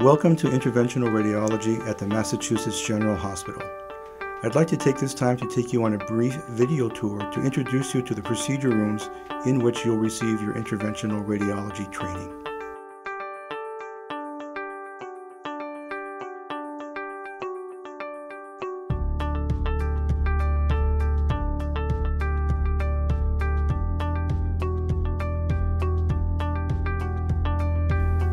Welcome to Interventional Radiology at the Massachusetts General Hospital. I'd like to take this time to take you on a brief video tour to introduce you to the procedure rooms in which you'll receive your interventional radiology training.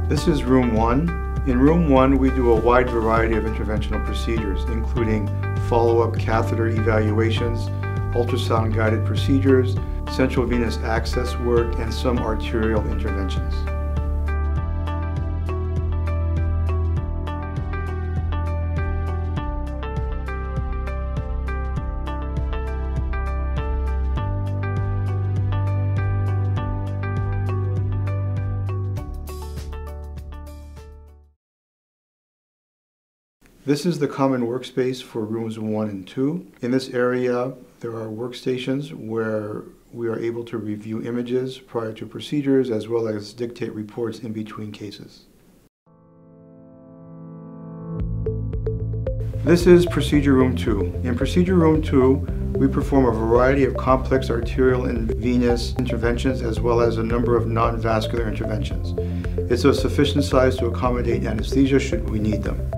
This is room one. In room one, we do a wide variety of interventional procedures, including follow-up catheter evaluations, ultrasound-guided procedures, central venous access work, and some arterial interventions. This is the common workspace for rooms one and two. In this area, there are workstations where we are able to review images prior to procedures as well as dictate reports in between cases. This is procedure room two. In procedure room two, we perform a variety of complex arterial and venous interventions as well as a number of non-vascular interventions. It's of sufficient size to accommodate anesthesia should we need them.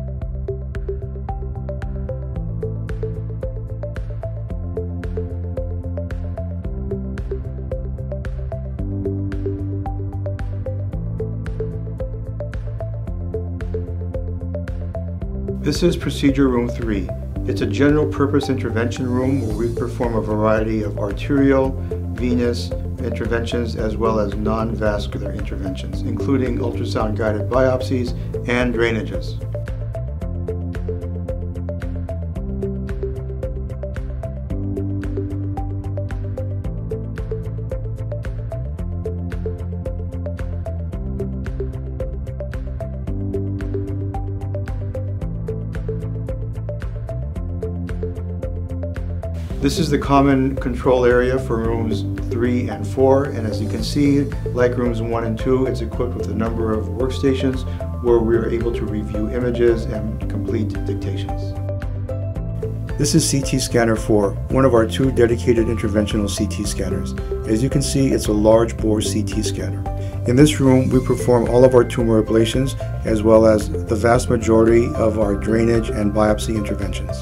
This is procedure room three. It's a general purpose intervention room where we perform a variety of arterial, venous interventions as well as non-vascular interventions, including ultrasound guided biopsies and drainages. This is the common control area for rooms three and four, and as you can see, like rooms one and two, it's equipped with a number of workstations where we are able to review images and complete dictations. This is CT Scanner 4, one of our two dedicated interventional CT scanners. As you can see, it's a large bore CT scanner. In this room, we perform all of our tumor ablations as well as the vast majority of our drainage and biopsy interventions.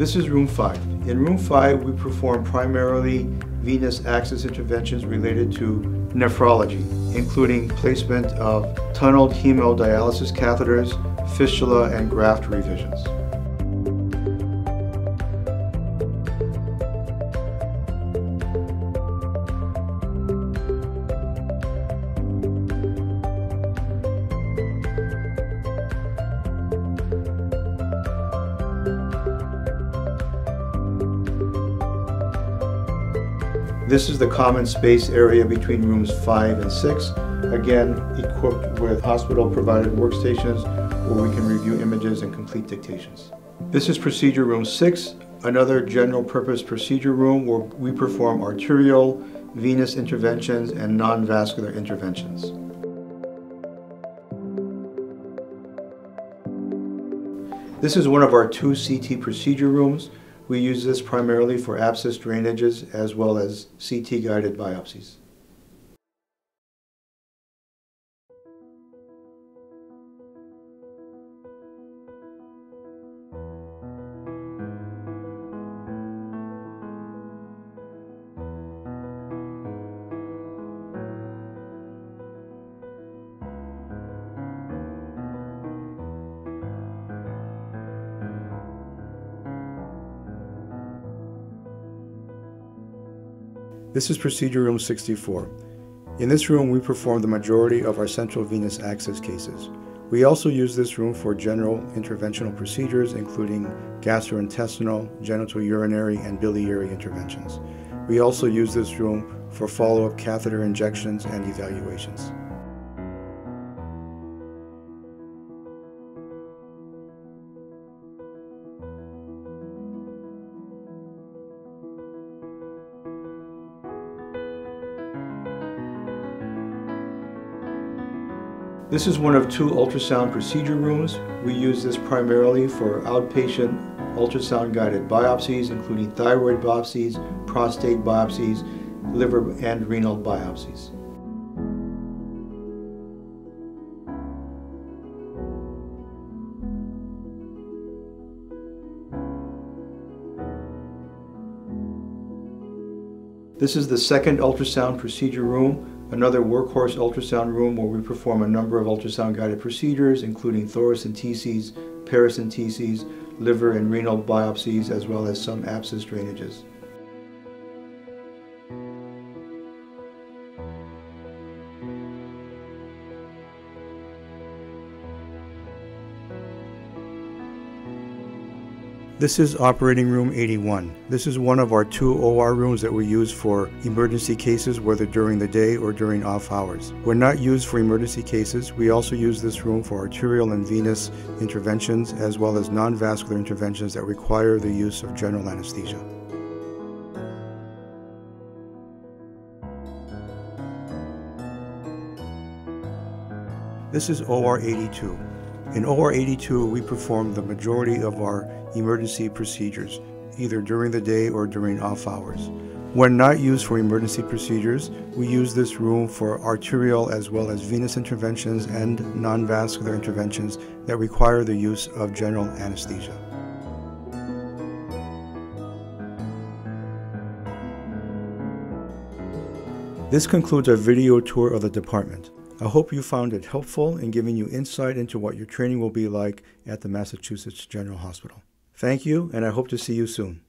This is room 5. In room 5, we perform primarily venous access interventions related to nephrology, including placement of tunneled hemodialysis catheters, fistula, and graft revisions. This is the common space area between rooms 5 and 6, again equipped with hospital-provided workstations where we can review images and complete dictations. This is procedure room 6, another general purpose procedure room where we perform arterial, venous interventions, and non-vascular interventions. This is one of our two CT procedure rooms we use this primarily for abscess drainages as well as CT guided biopsies. This is procedure room 64. In this room, we perform the majority of our central venous access cases. We also use this room for general interventional procedures, including gastrointestinal, genitourinary, and biliary interventions. We also use this room for follow-up catheter injections and evaluations. This is one of two ultrasound procedure rooms. We use this primarily for outpatient ultrasound guided biopsies, including thyroid biopsies, prostate biopsies, liver and renal biopsies. This is the second ultrasound procedure room, another workhorse ultrasound room where we perform a number of ultrasound guided procedures, including thoracenteses, paracenteses, liver and renal biopsies, as well as some abscess drainages. This is operating room 81. This is one of our two OR rooms that we use for emergency cases, whether during the day or during off hours. When not used for emergency cases, we also use this room for arterial and venous interventions, as well as non-vascular interventions that require the use of general anesthesia. This is OR 82. In OR 82, we perform the majority of our emergency procedures, either during the day or during off hours. When not used for emergency procedures, we use this room for arterial as well as venous interventions and non-vascular interventions that require the use of general anesthesia. This concludes our video tour of the department. I hope you found it helpful in giving you insight into what your training will be like at the Massachusetts General Hospital. Thank you, and I hope to see you soon.